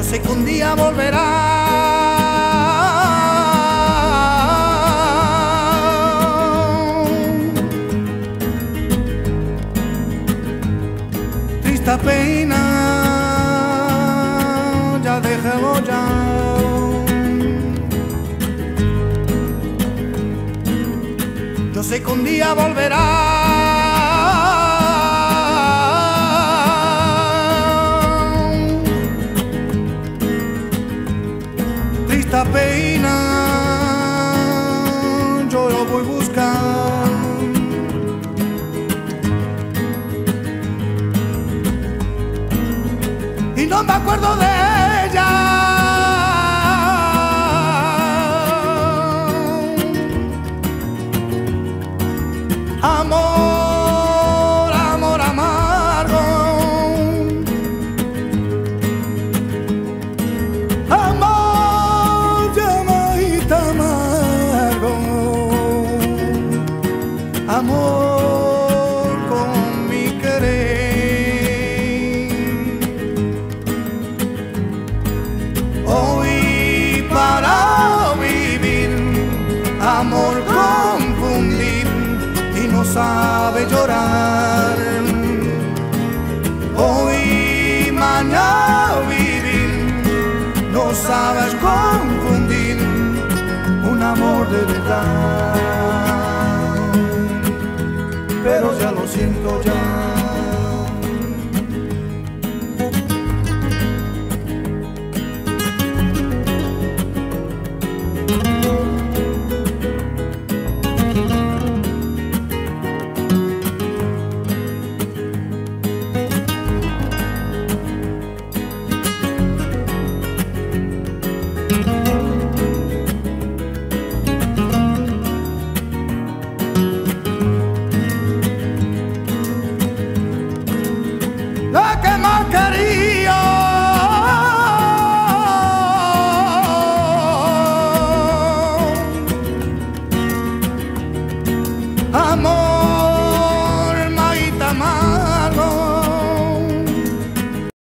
Yo sé que un día volverá. Triste pena, ya déjalo ya. Yo sé que un día volverá. Triste pena, yo lo voy a buscar. Y no me acuerdo de ella. Amor, Amor con mi querer. Hoy para vivir, amor confundir y no sabe llorar. Siento ya. Look at my